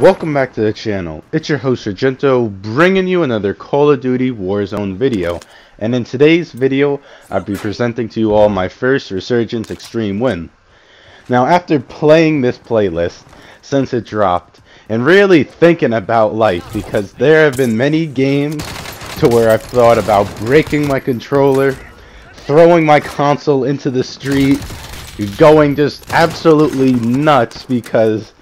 Welcome back to the channel. It's your host Sargento bringing you another Call of Duty Warzone video. And in today's video, I'll be presenting to you all my first Resurgence Extreme win. Now after playing this playlist since it dropped, and really thinking about life, because there have been many games to where I've thought about breaking my controller, throwing my console into the street, going just absolutely nuts because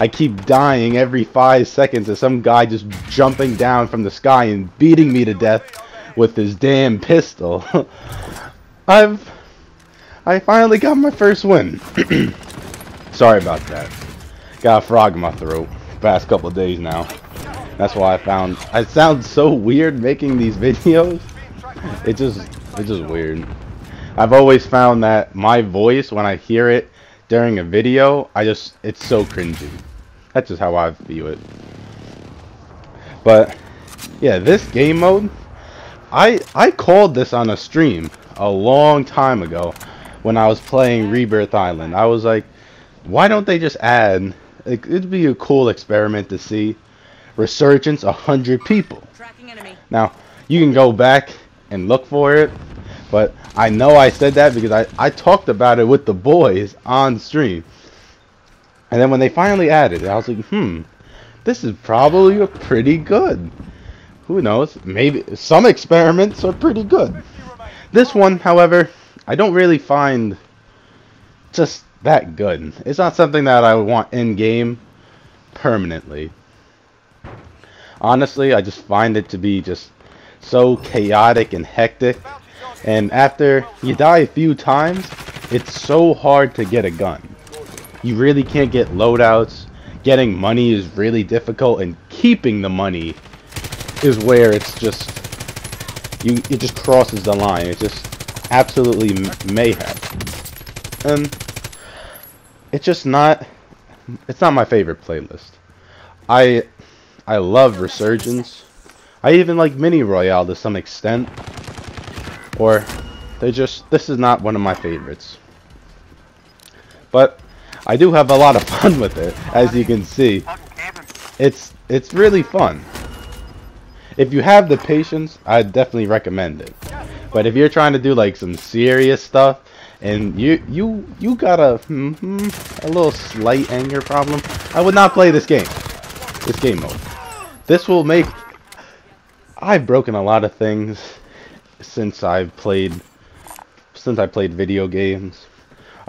I keep dying every five seconds of some guy just jumping down from the sky and beating me to death with his damn pistol. I've I finally got my first win. Sorry about that. Got a frog in my throat. Past couple of days now. That's why I found I sound so weird making these videos. It just it's just weird. I've always found that my voice when I hear it during a video, I just it's so cringy. That's just how I view it. But yeah, this game mode, I I called this on a stream a long time ago when I was playing Rebirth Island. I was like, why don't they just add? It, it'd be a cool experiment to see resurgence a hundred people. Now you can go back and look for it, but I know I said that because I I talked about it with the boys on stream. And then when they finally added it, I was like, hmm, this is probably pretty good. Who knows? Maybe some experiments are pretty good. This one, however, I don't really find just that good. It's not something that I would want in-game permanently. Honestly, I just find it to be just so chaotic and hectic. And after you die a few times, it's so hard to get a gun you really can't get loadouts. Getting money is really difficult, and keeping the money is where it's just you. It just crosses the line. It's just absolutely mayhem, um, and it's just not. It's not my favorite playlist. I I love Resurgence. I even like Mini Royale to some extent. Or they just this is not one of my favorites. But I do have a lot of fun with it, as you can see. It's it's really fun. If you have the patience, I definitely recommend it. But if you're trying to do like some serious stuff, and you you you got a mm -hmm, a little slight anger problem, I would not play this game. This game mode. This will make. I've broken a lot of things since I've played since I played video games.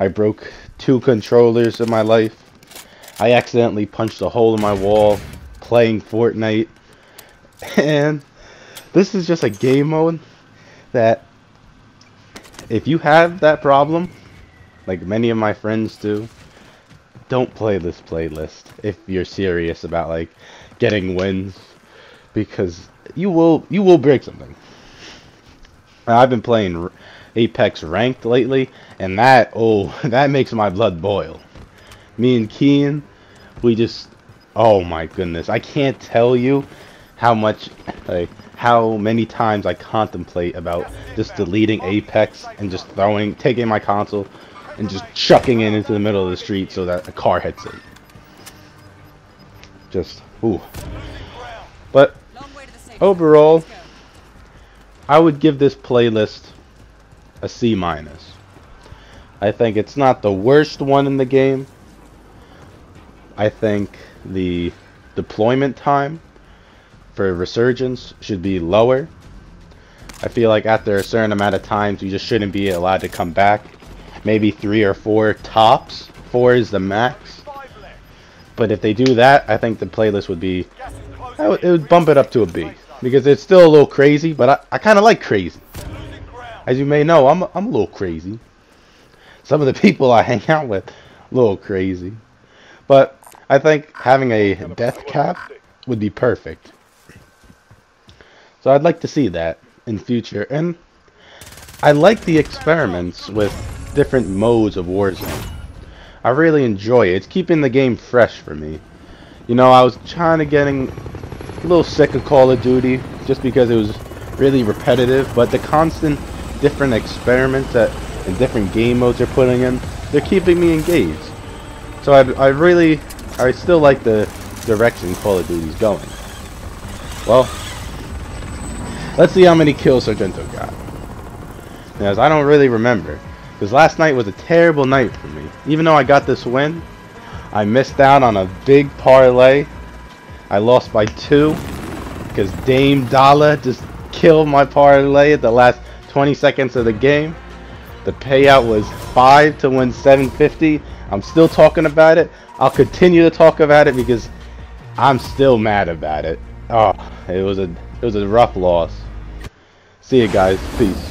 I broke two controllers in my life. I accidentally punched a hole in my wall playing Fortnite. And this is just a game mode that if you have that problem, like many of my friends do, don't play this playlist if you're serious about like getting wins because you will you will break something. I've been playing Apex ranked lately, and that oh that makes my blood boil. Me and Keen, we just oh my goodness, I can't tell you how much like how many times I contemplate about just deleting Apex and just throwing taking my console and just chucking it into the middle of the street so that a car hits it. Just ooh. But overall, I would give this playlist a C minus. I think it's not the worst one in the game. I think the deployment time for Resurgence should be lower. I feel like after a certain amount of times, you just shouldn't be allowed to come back. Maybe three or four tops. Four is the max. But if they do that, I think the playlist would be... It would bump it up to a B. Because it's still a little crazy, but I, I kind of like crazy. As you may know, I'm, I'm a little crazy. Some of the people I hang out with, a little crazy. But I think having a death cap would be perfect. So I'd like to see that in future. And I like the experiments with different modes of Warzone. I really enjoy it. It's keeping the game fresh for me. You know, I was trying to getting a little sick of Call of Duty just because it was really repetitive, but the constant different experiments that and different game modes they're putting in, they're keeping me engaged. So I, I really, I still like the direction Call of Duty's going. Well, let's see how many kills Sargento got. As I don't really remember. Because last night was a terrible night for me. Even though I got this win, I missed out on a big parlay. I lost by two. Because Dame Dolla just killed my parlay at the last 20 seconds of the game. The payout was 5 to win 750. I'm still talking about it. I'll continue to talk about it because I'm still mad about it. Oh, it was a it was a rough loss. See you guys. Peace.